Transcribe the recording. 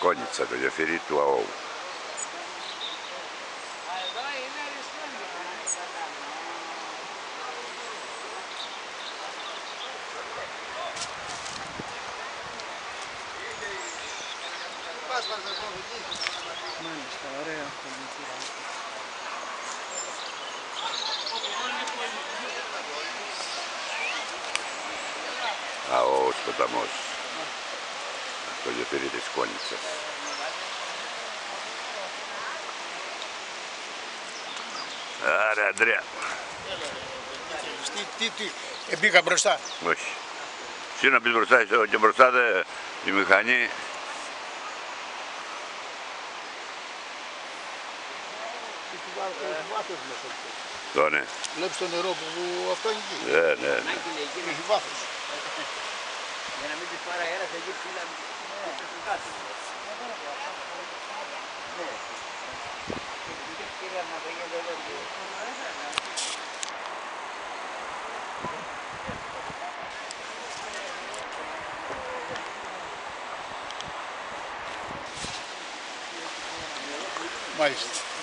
Connița, că referitul la ou. A, o, spătamos. Το γεφύρι της Κόνιτσας. Άρα, Αντρέα. Τι, τι, τι, ε, μπήκα μπροστά. Όχι. Εσύ να πεις μπροστά, είσαι και μπροστά δε, η μηχανή. Έχει βάθος μέσα. Το ναι. Βλέπεις το νερό που αυτό είναι εκεί. Ναι, ναι, ναι. Έχει βάθος. Για να μην τη πάρει αέρα θα γίνει Mayıs.